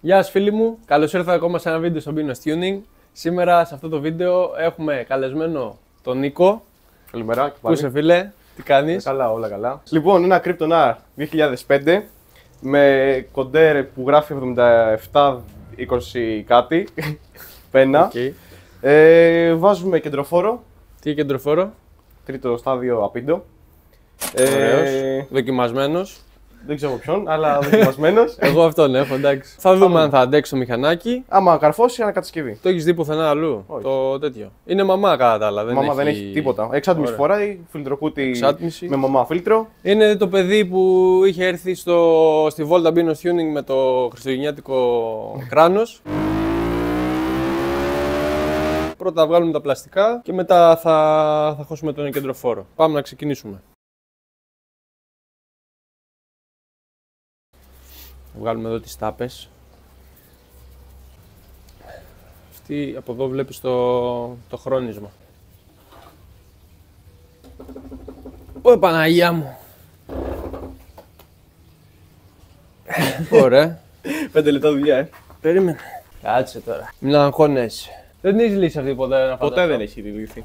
Γεια σας φίλοι μου, καλώς ήρθατε ακόμα σε ένα βίντεο στο Bino Tuning. Σήμερα σε αυτό το βίντεο έχουμε καλεσμένο τον Νίκο. Καλημέρα και Πού πάλι. είσαι φίλε, τι κάνεις; Καλά, όλα καλά. Λοιπόν, ένα Crypton R 2005 με κοντέρ που γράφει 77-20 κάτι. Πένα. Οκ. Ε, βάζουμε εκκεντροφόρο, Τι εκκεντροφόρο, τρίτο στάδιο Apido. ωραίος, Ε, δοκιμασμένος. Δεν ξέρω από ποιον, αλλά δοκιμασμένος. Εγώ αυτόν έχω, εντάξει. Θα δούμε αν θα αντέξει το μηχανάκι. Άμα καρφώσει, ανακατασκευή. Το έχεις δει πουθενά αλλού, Όχι. το τέτοιο. Είναι μαμά κατά τα άλλα, δεν Μαμά έχει... δεν έχει τίποτα. Εξάτμιση Ωραία. φοράει, φιλτροκούτι Εξάτμιση. με μαμά φίλτρο. Είναι το παιδί που είχε έρθει στο, στη Volta Bino Tuning με το χριστουγεννιάτικο κράνος. Πρώτα βγάλουμε τα πλαστικά και μετά θα, θα χώσουμε τον κεντροφόρο. Πάμε να ξεκινήσουμε. Βγάλουμε εδώ τις τάπες. Αυτή από εδώ βλέπεις το, το χρόνισμα. Ω Παναγία μου. Ωραία. 5 λεπτά δουλειά, ε. Περίμενε. Κάτσε τώρα. Μην αγχώνεσαι. Δεν την έχεις λύσει αυτή ποτέ να Ποτέ δεν έχει λυθεί.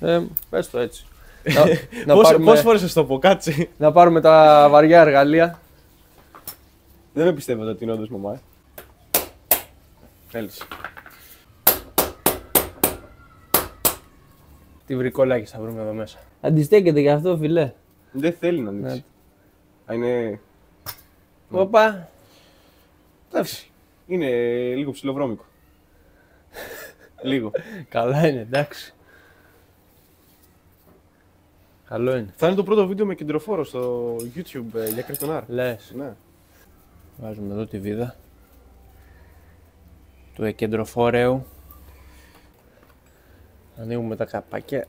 Ε, πες το έτσι. να, να, Πόσε πάρουμε, φορές σα το πω, κάτσε. να πάρουμε τα βαριά εργαλεία. Δεν με πιστεύετε ότι είναι όντως μαμά. ε. Έλυσε. Τι βρικόλα έχεις θα βρούμε εδώ μέσα. Αντιστέκεται γι' αυτό φιλέ. Δεν θέλει να Ναι. ανοίξει. Α, είναι. Οπα. Εντάξει. Είναι λίγο ψηλοβρώμικο. λίγο. Καλά είναι εντάξει. Καλό είναι. Θα είναι το πρώτο βίντεο με κεντροφόρο στο YouTube ε, για Krypton R. Λες. Ναι. Βάζουμε εδώ τη βίδα του εκεντροφόρεου. Ανοίγουμε τα καπάκια.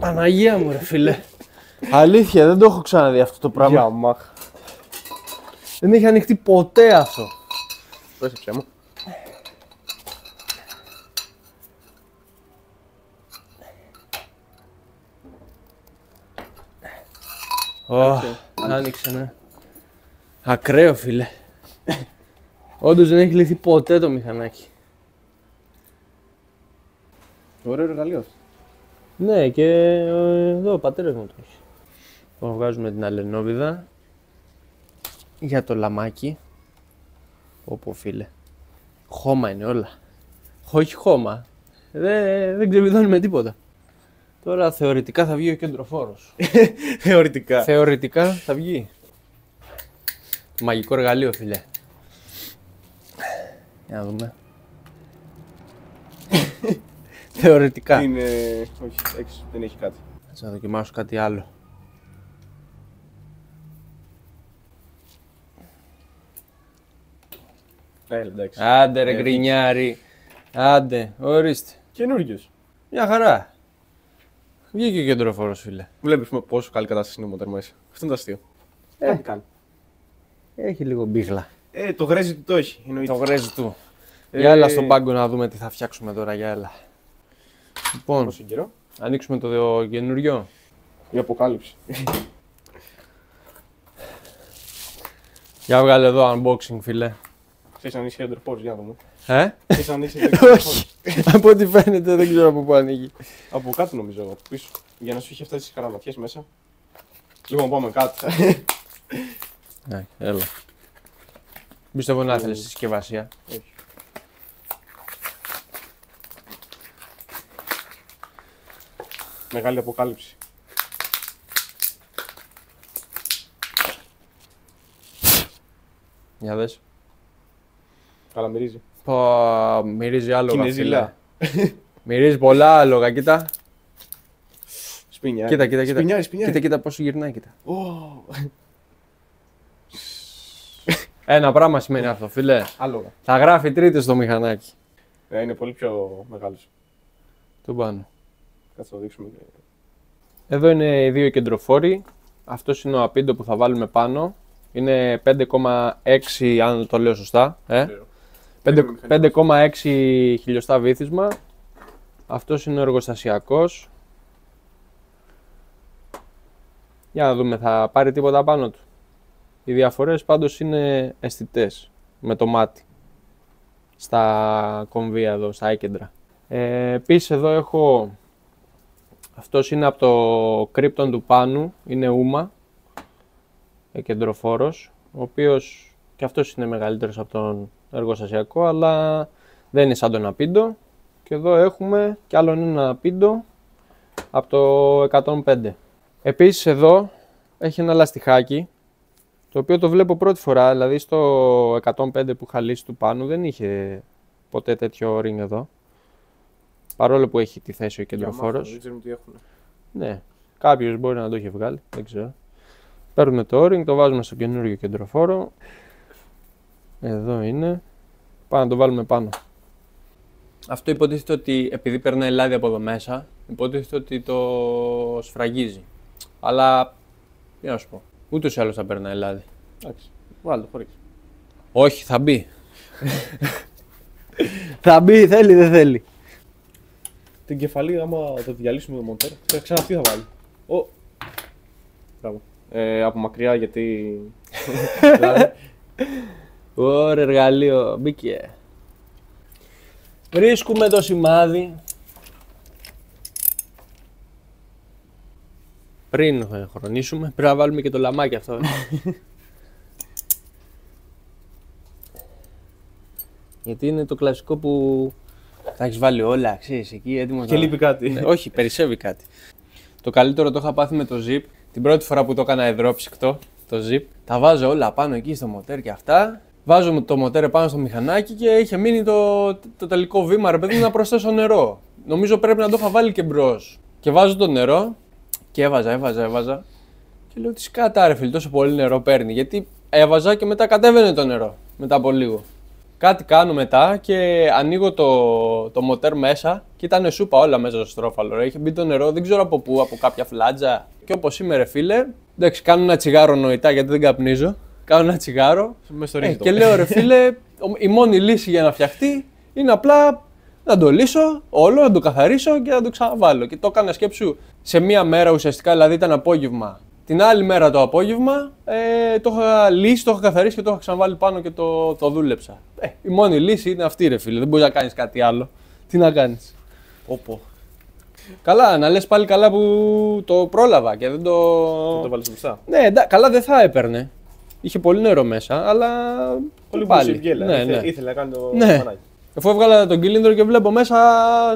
Παναγία μου ρε φίλε. Αλήθεια, δεν το έχω ξαναδεί αυτό το πράγμα. Για μάχ. Δεν έχει ανοιχτεί ποτέ αυτό. Πες ψέμα. Ω, άνοιξε, ναι. Ακραίο, φίλε. Όντως δεν έχει λυθεί ποτέ το μηχανάκι. Ωραίο εργαλείο αυτό. Ναι, και ε, εδώ ο πατέρας μου το έχει. Λοιπόν, βγάζουμε την αλενόβιδα για το λαμάκι. Όπω φίλε. Χώμα είναι όλα. Όχι χώμα. Δεν, δεν ξεβιδώνει με τίποτα. Τώρα θεωρητικά θα βγει ο κεντροφόρος. Θεωρητικά. Θεωρητικά θα βγει. Μαγικό εργαλείο, φίλε. Για να δούμε. Θεωρητικά. Είναι. Όχι, έξω, δεν έχει κάτι. Θα δοκιμάσω κάτι άλλο. Ναι, εντάξει. Άντε ρε Ε, γκρινιάρι. Άντε, ορίστε. Καινούριο. Μια χαρά. Βγήκε ο κεντροφόρος, φίλε. Βλέπεις πόσο καλή κατάσταση είναι ο μοτέρ μέσα. Αυτό είναι το αστείο. Ε. Κάτι κάνει. Έχει λίγο μπίγλα. Ε, το γρέζι του το έχει. Εννοείται. Το γρέζι του. Ε, Για έλα στον πάγκο να δούμε τι θα φτιάξουμε τώρα, για έλα. Λοιπόν, Πόσο καιρό; ανοίξουμε το καινούριο. Η αποκάλυψη. Για βγάλε εδώ unboxing, φίλε. Ξέρει αν είσαι κεντροφόρο, για να δούμε. Ε; Ξέρει αν είσαι Όχι. από ό,τι φαίνεται δεν ξέρω από πού ανοίγει. Από κάτω νομίζω, από πίσω. Για να σου είχε φτάσει τις καραβατιές μέσα. Λοιπόν, πάμε κάτω. Ναι, έλα. Πιστεύω να θέλει συσκευασία. Όχι. Μεγάλη αποκάλυψη. Για δες. Καλά μυρίζει. Πω, μυρίζει άλογα. Κινεζιλά. φίλε. Μυρίζει πολλά άλογα, κοίτα. Σπίνια. ε. Κοίτα, κοίτα, κοίτα. Σπινιάρι, σπινιάρι. Κοίτα, κοίτα πόσο γυρνάει, κοίτα. Ω, Ένα πράγμα σημαίνει αυτό, φίλε. Άλογα. Θα γράφει τρίτη στο μηχανάκι. Ε, είναι πολύ πιο μεγάλος. Του πάνω. Κάτσε να το δείξουμε. Εδώ είναι οι δύο κεντροφόροι. Αυτός είναι ο απίντο που θα βάλουμε πάνω. Είναι 5,6 αν το λέω σωστά. Ε; Ξέρω. 5 5,6 χιλιοστά βύθισμα. Αυτός είναι ο εργοστασιακός. Για να δούμε, θα πάρει τίποτα πάνω του. Οι διαφορές πάντως είναι αισθητές με το μάτι. Στα κομβία εδώ, στα έκεντρα. Ε, επίσης εδώ έχω... Αυτός είναι από το κρύπτον του πάνω, είναι ούμα. Εκεντροφόρος, ο οποίος και αυτός είναι μεγαλύτερος από τον εργοστασιακό, αλλά δεν είναι σαν τον απίντο. Και εδώ έχουμε κι άλλον ένα απίντο από το 105. Επίσης εδώ έχει ένα λαστιχάκι, το οποίο το βλέπω πρώτη φορά, δηλαδή στο 105 που είχα λύσει του πάνω δεν είχε ποτέ τέτοιο ring εδώ. Παρόλο που έχει τη θέση ο κεντροφόρος. Δεν ξέρουμε τι έχουν. Ναι, κάποιος μπορεί να το έχει βγάλει, δεν ξέρω. Παίρνουμε το o το βάζουμε στο καινούριο κεντροφόρο. Εδώ είναι. Πάμε να το βάλουμε πάνω. Αυτό υποτίθεται ότι επειδή περνάει λάδι από εδώ μέσα, υποτίθεται ότι το σφραγίζει. Αλλά, τι να σου πω, ούτως ή άλλως θα περνάει λάδι. Εντάξει. Βάλτε χωρίς. Όχι, θα μπει. θα μπει, θέλει, δεν θέλει. Την κεφαλή, άμα το διαλύσουμε το μοντέρ, θα ξανά αυτή θα βάλει. Ω. Μπράβο. Ε, από μακριά γιατί. δηλαδή, Ωραία, εργαλείο, μπήκε. Βρίσκουμε το σημάδι. Πριν χρονίσουμε, πρέπει να βάλουμε και το λαμάκι αυτό. Γιατί είναι το κλασικό που θα έχεις βάλει όλα, ξέρεις, εκεί έτοιμος και λείπει κάτι. Ναι, όχι, περισσεύει κάτι. Το καλύτερο το είχα πάθει με το zip. Την πρώτη φορά που το έκανα υδρόψυκτο, το zip, τα βάζω όλα πάνω εκεί στο μοτέρ και αυτά. Βάζω το μοτέρ πάνω στο μηχανάκι και είχε μείνει το, το τελικό βήμα, ρε παιδί μου, να προσθέσω νερό. Νομίζω πρέπει να το είχα βάλει και μπρος. Και βάζω το νερό και έβαζα, έβαζα, έβαζα. Και λέω τι σκάτα ρε φίλε, τόσο πολύ νερό παίρνει. Γιατί έβαζα και μετά κατέβαινε το νερό μετά από λίγο. Κάτι κάνω μετά και ανοίγω το, το μοτέρ μέσα και ήταν σούπα όλα μέσα στο στρόφαλο. Ρε. Είχε μπει το νερό, δεν ξέρω από πού, από κάποια φλάτζα. Και όπως είμαι, ρε φίλε, εντάξει, κάνω ένα τσιγάρο νοητά γιατί δεν καπνίζω. Κάνω ένα τσιγάρο. Ε, και λέω, ρε φίλε, η μόνη λύση για να φτιαχτεί είναι απλά να το λύσω όλο, να το καθαρίσω και να το ξαναβάλω. Και το έκανα σκέψου σε μία μέρα ουσιαστικά, δηλαδή ήταν απόγευμα. Την άλλη μέρα το απόγευμα ε, το είχα λύσει, το είχα καθαρίσει και το είχα ξαναβάλει πάνω και το, το δούλεψα. Ε, η μόνη λύση είναι αυτή, ρε φίλε. Δεν μπορείς να κάνεις κάτι άλλο. Τι να κάνεις; Όπω. Καλά, να λες πάλι καλά που το πρόλαβα και δεν το. Το βάλεις μπροστά. Ναι, εντά, καλά δεν θα έπαιρνε. Είχε πολύ νερό μέσα, αλλά. Πολύ πάλι. Βιέλα. Ναι, Ήθε- ναι. Ήθελε να κάνει το Ναι. μανάκι. Αφού έβγαλα τον κύλινδρο και βλέπω μέσα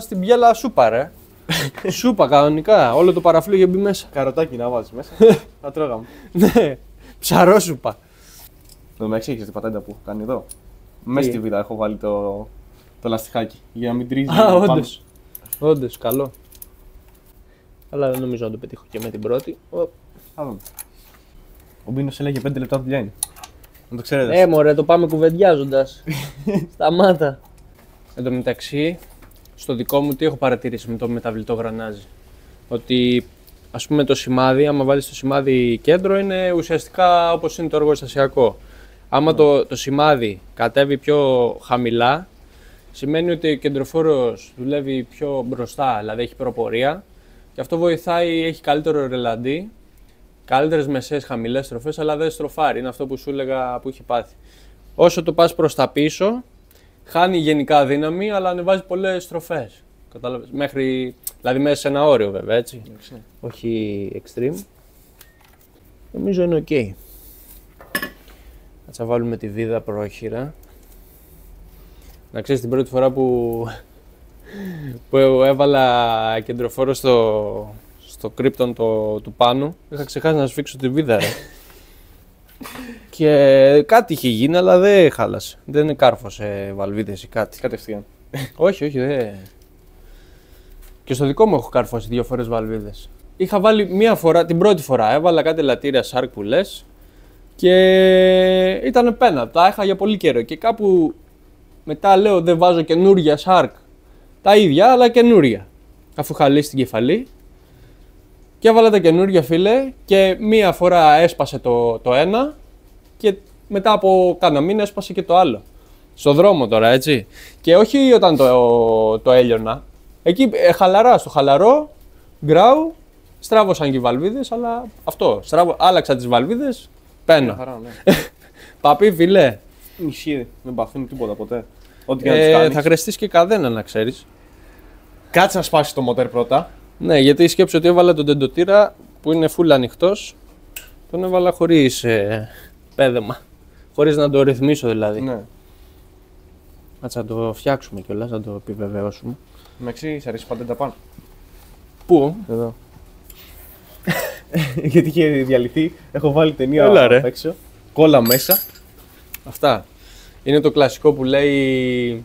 στην πιέλα σούπα, ρε. σούπα κανονικά. Όλο το παραφλού είχε μπει μέσα. Καροτάκι να βάζεις μέσα. θα τρώγαμε. ναι, ψαρόσουπα. Το μεταξύ έχει την πατέντα που έχω κάνει εδώ. Μέσα στη βίδα έχω βάλει το, το λαστιχάκι για να μην τρίζει. Α, πάνω. όντως. Όντως, καλό. Αλλά δεν νομίζω να το πετύχω και με την πρώτη. Ω. Θα δούμε. Ο Μπίνος έλεγε 5 λεπτά δουλειά είναι. Να το ξέρετε. Ε, μωρέ, το πάμε κουβεντιάζοντας. Σταμάτα. Εν τω μεταξύ, στο δικό μου τι έχω παρατηρήσει με το μεταβλητό γρανάζι. Ότι ας πούμε το σημάδι, άμα βάλεις το σημάδι κέντρο, είναι ουσιαστικά όπως είναι το εργοστασιακό. Άμα το, το σημάδι κατέβει πιο χαμηλά, σημαίνει ότι ο κεντροφόρος δουλεύει πιο μπροστά, δηλαδή έχει προπορία. Και αυτό βοηθάει, έχει καλύτερο ρελαντί, καλύτερες μεσαίες χαμηλές στροφές, αλλά δεν στροφάρει. Είναι αυτό που σου έλεγα που είχε πάθει. Όσο το πας προς τα πίσω, χάνει γενικά δύναμη, αλλά ανεβάζει πολλές στροφές. Κατάλαβες. Μέχρι, δηλαδή μέσα σε ένα όριο βέβαια, έτσι. Όχι extreme. Νομίζω είναι ok. Θα βάλουμε τη βίδα πρόχειρα. Να ξέρεις την πρώτη φορά που, που έβαλα κεντροφόρο στο, στο κρύπτον το, του πάνω, είχα ξεχάσει να σφίξω τη βίδα ρε. Και κάτι είχε γίνει, αλλά δεν χάλασε. Δεν κάρφωσε βαλβίδες ή κάτι. Κατευθείαν. όχι, όχι, δεν. Και στο δικό μου έχω καρφώσει δύο φορές βαλβίδες. Είχα βάλει μία φορά, την πρώτη φορά, έβαλα κάτι λατήρια σάρκ που λες και ήταν πένα. Τα είχα για πολύ καιρό. Και κάπου μετά λέω δεν βάζω καινούρια σάρκ. Τα ίδια, αλλά καινούρια. Αφού είχα λύσει την κεφαλή. Και έβαλα τα καινούρια φίλε και μία φορά έσπασε το, το ένα και μετά από κάνα μήνα έσπασε και το άλλο. Στο δρόμο τώρα, έτσι. Και όχι όταν το, το έλειωνα, Εκεί ε, χαλαρά, στο χαλαρό, γκράου, στράβωσαν και οι βαλβίδες, αλλά αυτό. Στράβω, άλλαξα τις βαλβίδες, παίρνω. Χαρά, ναι. Παπί, φιλέ. Ισχύει, δεν παθαίνουν τίποτα ποτέ. Ό,τι και να τους Ε, κάνεις. θα χρειαστείς και καδένα να ξέρεις. Κάτσε να σπάσει το μοτέρ πρώτα. Ναι, γιατί σκέψω ότι έβαλα τον τεντοτήρα που είναι full ανοιχτός. Τον έβαλα χωρίς ε, πέδεμα. Χωρίς να το ρυθμίσω δηλαδή. Ναι. Κάτσε να το φτιάξουμε κιόλας, να το επιβεβαιώσουμε. Εντάξει, σε αρέσει πάντα τα πάνω. Πού; Εδώ. Γιατί είχε διαλυθεί, έχω βάλει ταινία Έλα, ρε. απ' έξω. Κόλλα μέσα. Αυτά. Είναι το κλασικό που λέει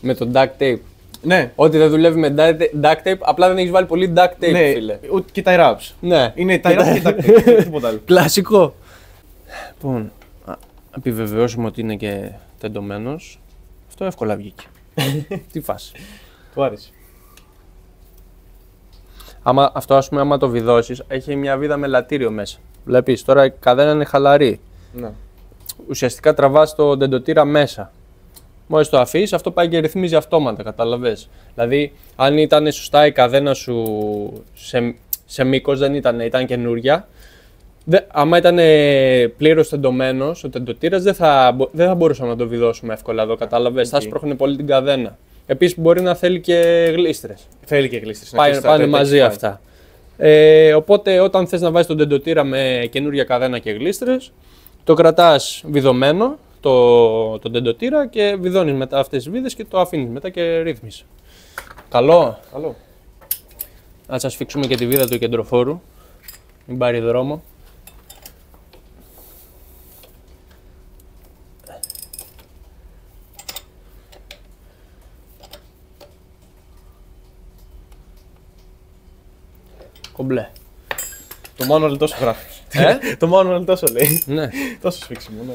με το duct tape. Ναι, Ότι δεν δουλεύει με duct- duct tape, απλά δεν έχεις βάλει πολύ duct tape, ναι, φίλε. ούτε και τα wraps. Ναι. Είναι τα wraps και τα tape, τίποτα άλλο. Κλασικό. Λοιπόν, α, επιβεβαιώσουμε ότι είναι και τεντωμένος. Αυτό εύκολα βγήκε. Τι φάση. Του άρεσε. Άμα, αυτό ας πούμε άμα το βιδώσεις, έχει μια βίδα με λατήριο μέσα. Βλέπεις, τώρα η καδένα είναι χαλαρή. Ναι. Ουσιαστικά τραβάς το ντεντοτήρα μέσα. Μόλις το αφήσεις, αυτό πάει και ρυθμίζει αυτόματα, καταλαβες. Δηλαδή, αν ήταν σωστά η καδένα σου σε, σε μήκος, δεν ήταν, ήταν καινούρια, Δε, άμα ήταν πλήρως τεντωμένος ο τεντοτήρας, δεν θα, μπο- δεν θα μπορούσαμε να το βιδώσουμε εύκολα εδώ. Κατάλαβε. Θα Οκ. σπρώχνε πολύ την καδένα. Επίσης, μπορεί να θέλει και γλίστρες. Θέλει και γλίστρες. να Πάνε, ξέρεις, τα πάνε τέτοια μαζί έχει πάει. αυτά. Ε, οπότε όταν θες να βάζεις τον τεντοτήρα με καινούρια καδένα και γλίστρες, το κρατάς βιδωμένο το, τον τεντοτήρα και βιδώνεις μετά αυτές τις βίδες και το αφήνεις μετά και ρύθμισε. Καλό; Καλό. Να σας φίξουμε και τη βίδα του κεντροφόρου. Μην πάρει δρόμο. Κομπλέ. Το manual τόσο γράφεις. Ε; το manual τόσο λέει. ναι. τόσο σφίξιμο, ναι.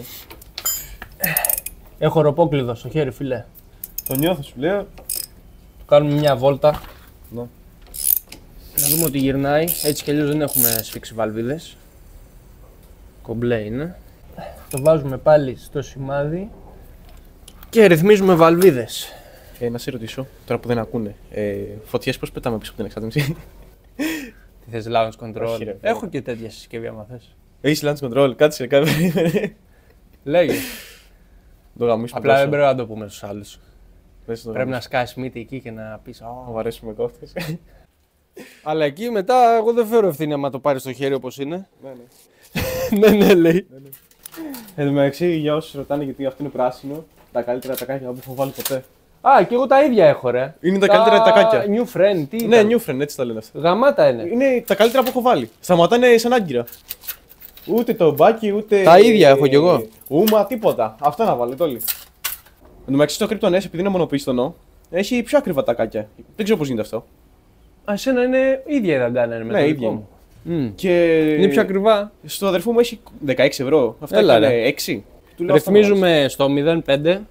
Έχω ροπόκλειδο στο χέρι, φιλέ. Το νιώθω σου λέω. Του κάνουμε μια βόλτα. Ναι. Να δούμε ότι γυρνάει. Έτσι κι αλλιώς δεν έχουμε σφίξει βαλβίδες. Κομπλέ είναι. Το βάζουμε πάλι στο σημάδι. Και ρυθμίζουμε βαλβίδες. Ε, να σε ρωτήσω, τώρα που δεν ακούνε, ε, φωτιές πώς πετάμε πίσω από την εξάτμιση; Τι θες launch control; Όχι, ρε, Έχω και τέτοια συσκευή άμα θες. Έχεις launch control, κάτσε κάτω. Λέγε. Το γαμίσουμε Απλά δεν τόσο. πρέπει να το πούμε στους άλλους. Δες το Πρέπει να γαμίσουμε. σκάσει μύτη εκεί και να πεις Να «Ω». βαρέσουμε κόφτες. Αλλά εκεί μετά εγώ δεν φέρω ευθύνη άμα το πάρεις στο χέρι όπως είναι. ναι, ναι. ναι, ναι, λέει. Εν τω μεταξύ, για όσους ρωτάνε γιατί αυτό είναι πράσινο, τα καλύτερα τακάκια που έχω βάλει ποτέ. Α, και εγώ τα ίδια έχω, ρε. Είναι τα καλύτερα τακάκια. New friend, τι Ναι, ήταν; νιούφρεν, έτσι τα λένε αυτά. Γαμάτα είναι. Είναι τα καλύτερα που έχω βάλει. Σταματάνε σαν άγκυρα. Ούτε το μπάκι, ούτε. Τα ίδια έχω κι εγώ. Ούμα, τίποτα. Αυτά να βάλετε όλοι. Εν τω μεταξύ, το Krypton S, επειδή είναι μονοπίστωνο, έχει πιο ακριβά τακάκια. Δεν ξέρω πώς γίνεται αυτό. Α, εσένα είναι ίδια η δαγκάνα είναι με Ναι, το ίδια δικό μου. Μμ. Και. Είναι πιο ακριβά. Στο αδερφό μου έχει 16 ευρώ. Αυτά Έλα, είναι ρε. 6. Του λέω, αυτά να Ρυθμίζουμε στο 0,5.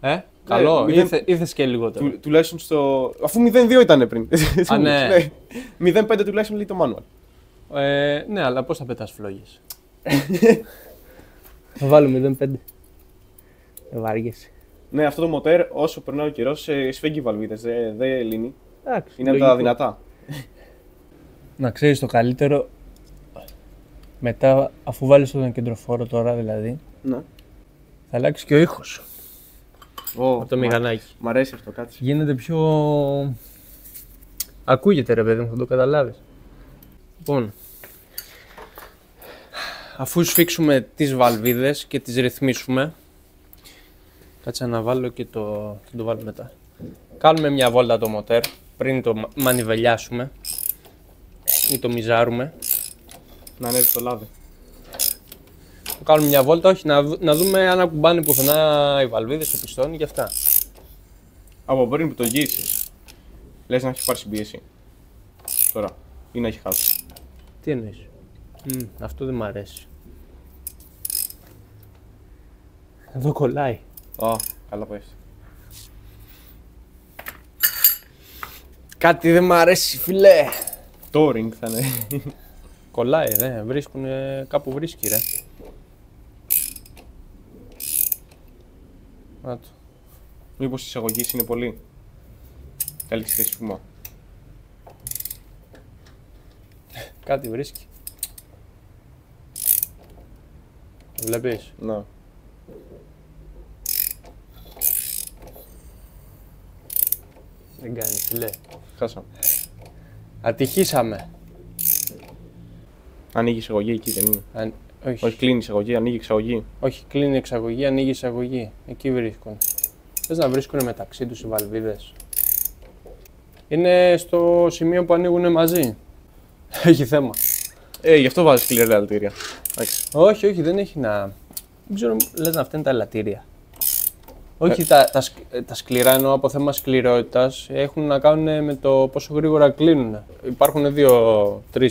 Ε, καλό. μηδέν- Ήθε, ήθες και λιγότερο. Του, τουλάχιστον στο. Αφού 0-2 ήταν πριν. Α, ναι. 0-5 τουλάχιστον λέει το manual. Ε, ναι, αλλά πώς θα πετάς φλόγες; θα βάλω 0,5. Δεν βάργεσαι. Ναι, αυτό το μοτέρ όσο περνάει ο καιρός σφίγγει βαλβίδε. Δεν δε λύνει. Εντάξει, Είναι από τα δυνατά. Να ξέρεις το καλύτερο, μετά αφού βάλεις τον κεντροφόρο τώρα δηλαδή, Ναι. θα αλλάξεις και ο ήχος Oh, από το μηχανάκι. Μ' αρέσει αυτό, κάτσε. Γίνεται πιο... Ακούγεται ρε παιδί μου, θα το καταλάβεις. Λοιπόν, αφού σφίξουμε τις βαλβίδες και τις ρυθμίσουμε, κάτσε να βάλω και το... θα το βάλω μετά. Κάνουμε μια βόλτα το μοτέρ πριν το μα- μανιβελιάσουμε ή το μιζάρουμε. Να ανέβει το λάδι. Το κάνουμε μια βόλτα, όχι, να, δου- να δούμε αν ακουμπάνε πουθενά οι βαλβίδες, το πιστόνι και αυτά. Από πριν που το γύρισες, λες να έχεις πάρει συμπίεση. Τώρα. Ή να έχει χάσει. Τι εννοείς; Μμ, αυτό δεν μ' αρέσει. Εδώ κολλάει. Α, καλά πέφτει. Κάτι δεν μ' αρέσει, φιλέ. Το ring θα είναι. Κολλάει, δε. Βρίσκουν κάπου βρίσκει, ρε. Να το. Μήπως η εισαγωγή είναι πολύ. Έλεξε και σφιγμό. Κάτι βρίσκει. Βλέπεις; Να. Δεν κάνεις, φιλέ. Χάσαμε. Ατυχήσαμε. Ανοίγει εισαγωγή εκεί δεν είναι. Αν... Όχι. Όχι, κλείνει εισαγωγή, ανοίγει εξαγωγή. Όχι, κλείνει εξαγωγή, ανοίγει εισαγωγή. Εκεί βρίσκουν. Θες να βρίσκουν μεταξύ τους οι βαλβίδες; Είναι στο σημείο που ανοίγουν μαζί. Έχει θέμα. Ε, γι' αυτό βάζεις σκληρά ελαττήρια. Εντάξει. Όχι, όχι, δεν έχει να. Δεν ξέρω, λες να αυτά είναι τα ελαττήρια. Όχι, τα, τα, σκ- ε, τα σκληρά εννοώ από θέμα σκληρότητας έχουν να κάνουν με το πόσο γρήγορα κλείνουν. Υπάρχουν δύο-τρει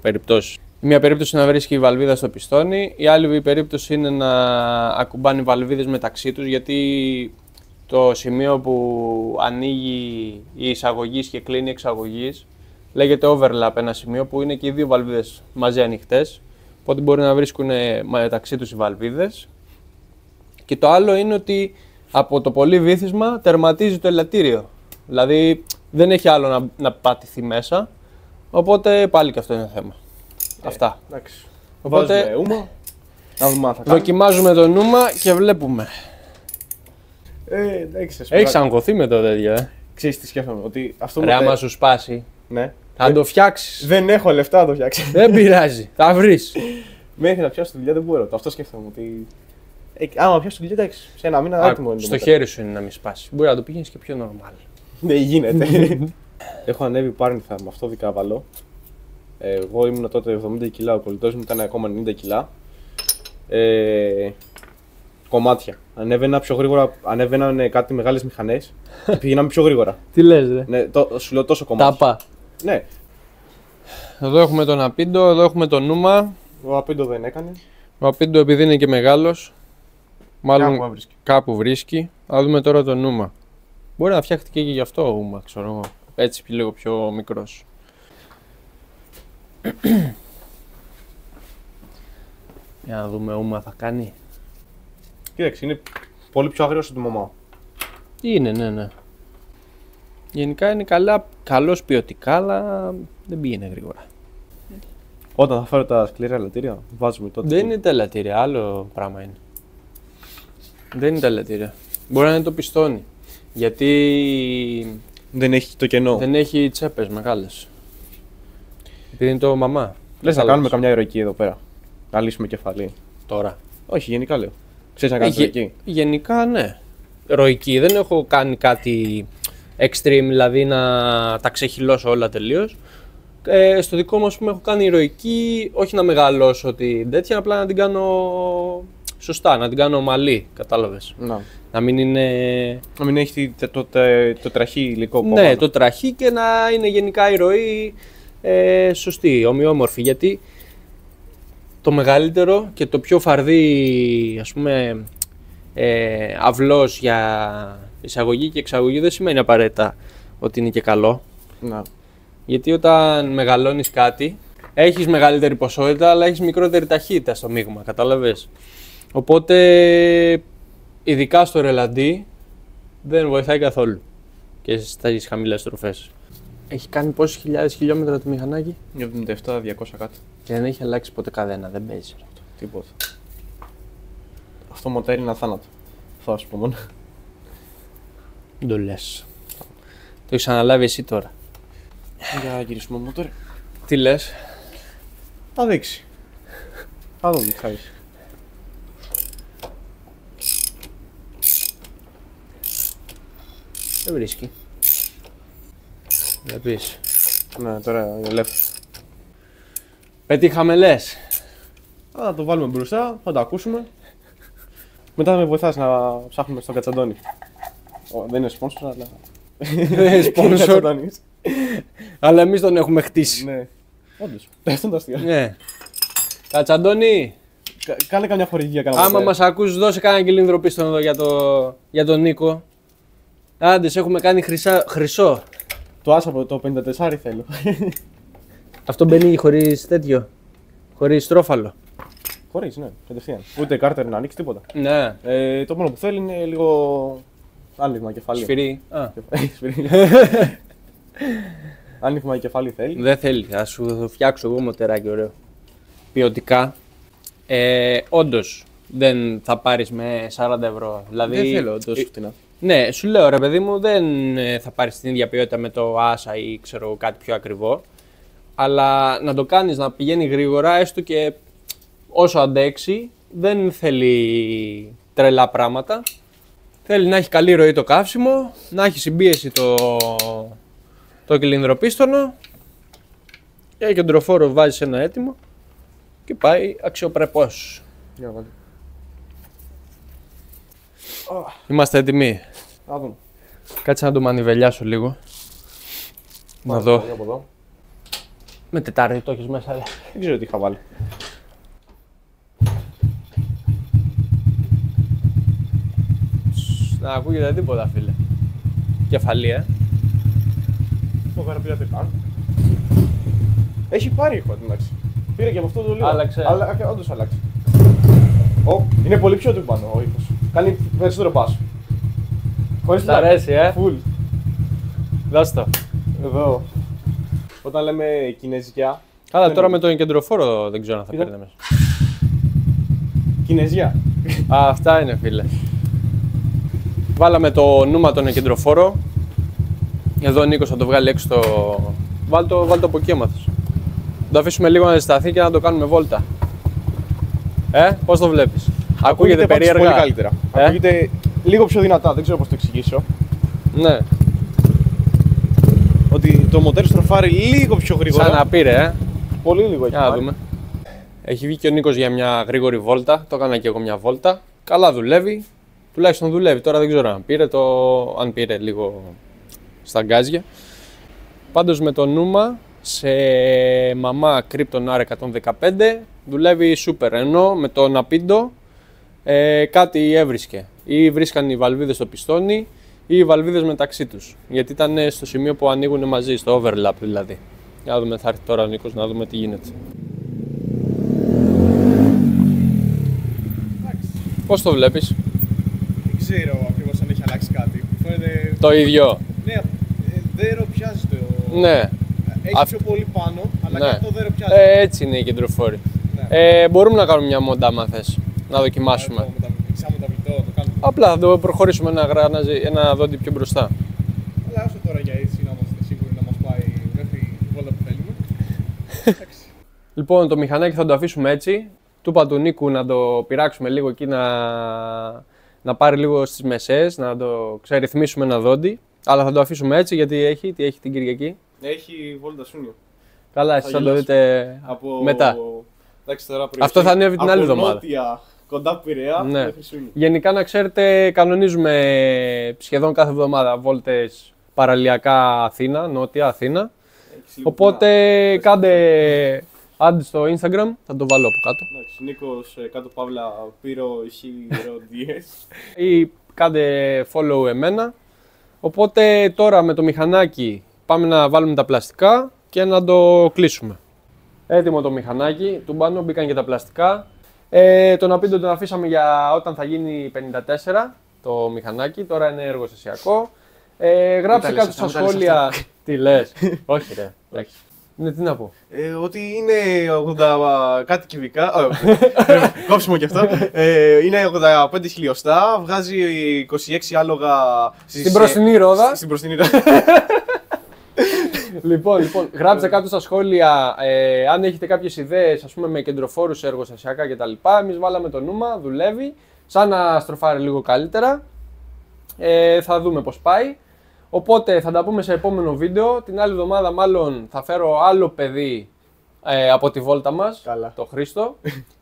περιπτώσεις. Μία περίπτωση είναι να βρίσκει η βαλβίδα στο πιστόνι, η άλλη περίπτωση είναι να ακουμπάνε οι βαλβίδες μεταξύ τους γιατί το σημείο που ανοίγει η εισαγωγής και κλείνει η εξαγωγής λέγεται overlap ένα σημείο που είναι και οι δύο βαλβίδες μαζί ανοιχτές οπότε μπορεί να βρίσκουν μεταξύ τους οι βαλβίδες και το άλλο είναι ότι από το πολύ βύθισμα τερματίζει το ελαττήριο. Δηλαδή δεν έχει άλλο να, να πατηθεί μέσα. Οπότε πάλι και αυτό είναι θέμα. Αυτά. Εντάξει. Οπότε- Βάζουμε ούμα. Να δούμε αν θα κάνει. Δοκιμάζουμε το νούμα και βλέπουμε. Ε, εντάξει, ας Έχεις πούμε. αγχωθεί με το τέτοιο, ε; Ξέρεις τι σκέφτομαι. Ότι αυτό Ρε, μου άμα σου σπάσει, Ναι. θα το φτιάξεις. Δεν έχω λεφτά να το φτιάξω. δεν πειράζει. Θα βρεις. Μέχρι να πιάσω τη δουλειά δεν μπορώ. Το Αυτό σκέφτομαι. Ότι... Ε, άμα πιάσω τη δουλειά, εντάξει. Σε ένα μήνα έτοιμο είναι. το Στο μετά. χέρι σου είναι να μην σπάσει. Μπορεί να το πηγαίνεις και πιο normal. Δεν γίνεται. έχω ανέβει πάρνηθα με αυτό δικάβαλο. Ε, εγώ ήμουν τότε 70 κιλά, ο κολλητός μου ήταν ακόμα 90 κιλά. Ε, κομμάτια. Ανέβαινα πιο γρήγορα, ανέβαιναν κάτι μεγάλες μηχανές και πηγαίναμε πιο γρήγορα. Τι λες, ρε; Ναι, το, σου λέω τόσο κομμάτια. Τάπα. Ναι, Εδώ έχουμε τον Απίντο, εδώ έχουμε τον Νούμα. ο Απίντο δεν έκανε. Ο Απίντο επειδή είναι και μεγάλος, μάλλον Κάπου έβρισκε. κάπου βρίσκει. Θα δούμε τώρα το Νούμα. Μπορεί να φτιάχτηκε και γι' αυτό ο Ούμα, ξέρω εγώ. Έτσι πιο λίγο πιο μικρός. Για να δούμε Ούμα θα κάνει. Κοίταξε, είναι πολύ πιο άγριος από τη μαμά. Είναι, ναι, ναι. Γενικά είναι καλά, καλός ποιοτικά, αλλά δεν πήγαινε γρήγορα. Όταν θα φέρω τα σκληρά ελαττήρια, βάζουμε τότε. Δεν είναι τα ελαττήρια, άλλο πράγμα είναι. Δεν είναι τα ελαττήρια. Μπορεί να είναι το πιστόνι. Γιατί δεν έχει το κενό. δεν έχει τσέπες μεγάλες. Επειδή είναι το μαμά. Λες να Κατάλαβες. κάνουμε καμιά ηρωική εδώ πέρα. Να λύσουμε κεφάλι. Τώρα. Όχι, γενικά λέω. Ξέρεις να κάνεις Ε, Γε- ηρωική; Γενικά ναι. Ροϊκή. Δεν έχω κάνει κάτι extreme, δηλαδή να τα ξεχυλώσω όλα τελείως. Ε, στο δικό μου, ας πούμε, έχω κάνει ηρωική, όχι να μεγαλώσω την τέτοια, απλά να την κάνω σωστά, να την κάνω ομαλή, κατάλαβες. Να. Να μην είναι Να μην έχει τη- το, το, το τραχή υλικό που ναι, πάνω. το τραχή και να είναι γενικά η ροή ε, σωστή, ομοιόμορφη. Γιατί το μεγαλύτερο και το πιο φαρδί, ας πούμε, ε, αυλός για εισαγωγή και εξαγωγή δεν σημαίνει απαραίτητα ότι είναι και καλό. Να. Γιατί όταν μεγαλώνεις κάτι, έχεις μεγαλύτερη ποσότητα, αλλά έχεις μικρότερη ταχύτητα στο μείγμα, κατάλαβες; Οπότε, ειδικά στο ρελαντί, δεν βοηθάει καθόλου και στις χαμηλές τροφές. Έχει κάνει πόσες χιλιάδες χιλιόμετρα το μηχανάκι; 77-200 κάτι. και δεν έχει αλλάξει ποτέ κανένα, δεν παίζει. ρε. Τίποτα. Αυτό μοτέρ είναι αθάνατο. Θα σου πω μόνο. Δεν το λες. Το έχεις αναλάβει εσύ τώρα. Για γυρισμό μοτέρ. Τι λες; Θα δείξει. Θα δούμε τι θα έχει. Δεν βρίσκει. Βλέπεις. Ναι, τώρα είναι ελεύθερο. Πετύχαμε λες. Θα το βάλουμε μπροστά, θα το ακούσουμε. Μετά θα με βοηθάς να ψάχνουμε στον Κατσαντώνη. Ω, δεν είναι sponsor, αλλά. Δεν είναι sponsor. Κατσαντώνης. Αλλά εμείς τον έχουμε χτίσει. ναι. Όντως. Αυτό είναι το αστείο. Ναι. Κατσαντώνη, Κα- Κάνε καμιά χορηγία κανένα άμα μοτέρ. μας ακούς δώσε κανένα κυλίνδρο πίστον εδώ για, το, για τον Νίκο. Άντες, σε έχουμε κάνει χρυσά, χρυσό. Το άσα από το 54 θέλω. Αυτό μπαίνει χωρίς τέτοιο. Χωρίς στρόφαλο. Χωρίς, ναι, κατευθείαν. Ούτε κάρτερ να ανοίξει τίποτα. Ναι. Ε, το μόνο που θέλει είναι λίγο Άνοιγμα κεφάλι. Σφυρί. Α, Σφυρί. Άνοιγμα κεφάλι θέλει. δεν θέλει. Θα σου φτιάξω εγώ μοτεράκι ωραίο. Ποιοτικά. Ε, Όντως δεν θα πάρεις με 40 ευρώ. Δηλαδή, Δεν θέλω τόσο ε, φτηνά. Ναι, σου λέω ρε παιδί μου, δεν ε, θα πάρεις την ίδια ποιότητα με το Άσα ή ξέρω κάτι πιο ακριβό. Αλλά να το κάνεις να πηγαίνει γρήγορα, έστω και όσο αντέξει, δεν θέλει τρελά πράγματα. Θέλει να έχει καλή ροή το καύσιμο, να έχει συμπίεση το, το κυλινδροπίστονο και κεντροφόρο βάζει ένα έτοιμο και πάει αξιοπρεπώς. Για βάλτε. Είμαστε έτοιμοι. Α, δούμε. Κάτσε να το μανιβελιάσω λίγο. Να Πάμε δω. από εδώ. Με τετάρτη το έχεις μέσα, ρε. Δεν ξέρω τι είχα βάλει. Να ακούγεται τίποτα, φίλε. Κεφαλή, ε. Το γάρα πήρατε καν. Έχει πάρει ήχο εντάξει. Πήρε και από αυτό το λίγο. Άλλαξε. Αλλά όντως άλλαξε. Ω, είναι πολύ πιο του πάνω ο ήχος. Κάνει περισσότερο μπάσο. Χωρίς Σ' πλάκα. αρέσει, ε. Φουλ. Δώσ' το. Εδώ. Όταν λέμε κινέζικια. Καλά, δεν τώρα είναι. με τον κεντροφόρο δεν ξέρω αν θα Κοίτα. παίρνει μέσα. Κινέζια. Α, αυτά είναι, φίλε. Βάλαμε το νούμα τον κεντροφόρο. Εδώ ο Νίκος θα το βγάλει έξω το... Βάλ το, βάλ το από εκεί έμαθες. Να το αφήσουμε λίγο να ζεσταθεί και να το κάνουμε βόλτα. Ε, πώς το βλέπεις; Ακούγεται πάντως περίεργα; Πολύ καλύτερα. Ε; Ακούγεται λίγο πιο δυνατά, δεν ξέρω πώς το εξηγήσω. Ναι, Ότι το μοτέρ στροφάρει λίγο πιο γρήγορα. σαν να πήρε, ε. Πολύ λίγο έχει Για να πάρει. δούμε. Έχει βγει και ο Νίκος για μια γρήγορη βόλτα. Το έκανα και εγώ μια βόλτα. Καλά δουλεύει. Τουλάχιστον δουλεύει. Τώρα δεν ξέρω αν πήρε, το... αν πήρε λίγο στα γκάζια. Πάντως με το νούμα σε μαμά Krypton R115 δουλεύει super. Ενώ με το Napindo ε, κάτι έβρισκε. Ή βρίσκαν οι βαλβίδες στο πιστόνι ή οι βαλβίδες μεταξύ τους. Γιατί ήταν στο σημείο που ανοίγουν μαζί, στο overlap δηλαδή. Για να δούμε, θα έρθει τώρα ο Νίκος να δούμε τι γίνεται. Πώς το βλέπεις, Δεν ξέρω ακριβώς αν έχει αλλάξει κάτι. Μου Φαίνεται. το ίδιο. Ναι, ε, δεν ροπιάζει το. Ναι, Έχει Αυ- πιο πολύ πάνω, αλλά Ναι. και αυτό δεν ροπιάζει. ε, έτσι είναι οι κεντροφόροι. Ναι. Ε, μπορούμε να κάνουμε μια μόντα άμα θες, να δοκιμάσουμε. Αυτό με τα- Σαν μεταβλητό το κάνουμε. Απλά θα το προχωρήσουμε ένα, γρανάζι- ένα δόντι πιο μπροστά. Αλλά όσο τώρα για έτσι να είμαστε σίγουροι να μας πάει μέχρι τη βόλτα που θέλουμε. Εντάξει. Λοιπόν, το μηχανάκι θα το αφήσουμε έτσι. Του είπα του Νίκου να το πειράξουμε λίγο εκεί να, να πάρει λίγο στις μεσές, να το ξερυθμίσουμε ένα δόντι. Αλλά θα το αφήσουμε έτσι γιατί έχει, τι έχει την Κυριακή. Έχει βόλτα σούνιο. Καλά, εσείς θα το γελάσω. δείτε Από... μετά. Εντάξει, τώρα Αυτό θα ανέβει την άλλη από εβδομάδα. Νότια, κοντά Πειραιά, Ναι. μέχρι Σούνιο. Γενικά να ξέρετε, κανονίζουμε σχεδόν κάθε εβδομάδα βόλτες παραλιακά Αθήνα, νότια Αθήνα. Έχεις λίγο Οπότε πειρά. κάντε add στο Instagram, θα το βάλω από κάτω. Εντάξει, Νίκος, ε, κάτω παύλα, Πύρο, Χίρο, Διές. Ή κάντε follow εμένα. Οπότε τώρα με το μηχανάκι πάμε να βάλουμε τα πλαστικά και να το κλείσουμε. Έτοιμο το μηχανάκι, του πάνω μπήκαν και τα πλαστικά. Ε, τον απίντο τον αφήσαμε για όταν θα γίνει 54 το μηχανάκι, τώρα είναι εργοστασιακό. Ε, γράψτε τα λες κάτω στα αυτά, μην τα λες σχόλια. Τι λες, όχι ρε. εντάξει. Ναι, τι να πω. Ε, ότι είναι 80 κάτι κυβικά. ε, Κόψιμο κι αυτό. Ε, είναι 85 χιλιοστά, βγάζει 26 άλογα στις, Στην μπροστινή ρόδα. ε, Στην μπροστινή ρόδα. λοιπόν, λοιπόν, γράψτε κάτω στα σχόλια ε, αν έχετε κάποιες ιδέες, ας πούμε με κεντροφόρους εργοστασιακά κτλ. Εμείς βάλαμε το νούμα, δουλεύει, σαν να στροφάρει λίγο καλύτερα. Ε, θα δούμε πώς πάει. Οπότε θα τα πούμε σε επόμενο βίντεο. Την άλλη εβδομάδα μάλλον θα φέρω άλλο παιδί ε, από τη βόλτα μας, Καλά. το Χρήστο.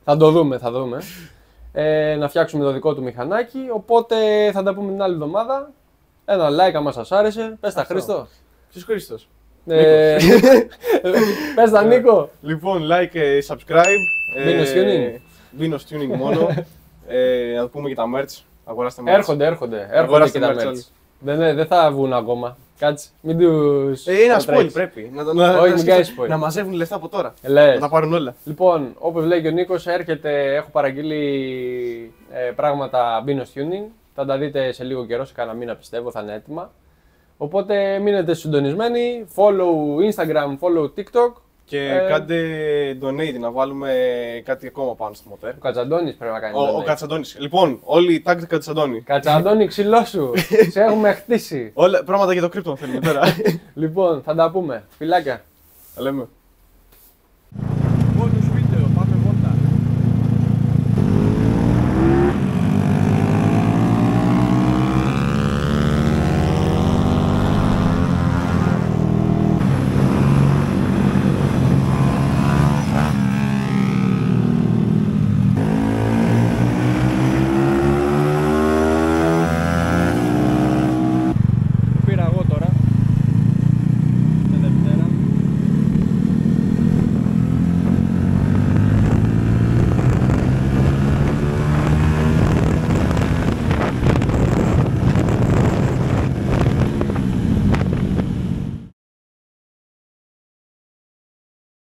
θα το δούμε, θα δούμε. Ε, να φτιάξουμε το δικό του μηχανάκι. Οπότε θα τα πούμε την άλλη εβδομάδα. Ένα like άμα σας άρεσε. Πες τα Αυτό. Χρήστο. Ποιος Χρήστος; Ε, Πες τα Νίκο. Λοιπόν, like, ε, subscribe. Venus Tuning. Venus Tuning μόνο. ε, να πούμε και τα merch. Αγοράστε merch. Έρχονται, έρχονται. Έρχονται Αγοράστε και τα merch merch. Όλοι. Δεν, ναι, δεν θα βγουν ακόμα. Κάτσε, μην τους... Ε, ένα τα spoil τρέξεις. πρέπει. Να, να, Όχι, να, μην σκέφτονται- κάνεις spoil. να μαζεύουν λεφτά από τώρα. Λες. Να τα πάρουν όλα. Λοιπόν, όπως λέει και ο Νίκος, έρχεται, έχω παραγγείλει ε, πράγματα Venus Tuning. Θα τα δείτε σε λίγο καιρό, σε κάνα μήνα πιστεύω, θα είναι έτοιμα. Οπότε μείνετε συντονισμένοι. Follow Instagram, follow TikTok. Και Ε, κάντε donate να βάλουμε κάτι ακόμα πάνω στο μοτέρ. Ο Κατσαντώνης πρέπει να κάνει. Ο, ο donate. Κατσαντώνης. Λοιπόν, όλοι τάγκτε Κατσαντώνη. Κατσαντώνη, ξυλό σου. σε έχουμε χτίσει. Όλα πράγματα για το κρύπτο θέλουμε τώρα. λοιπόν, θα τα πούμε. Φιλάκια. Τα λέμε.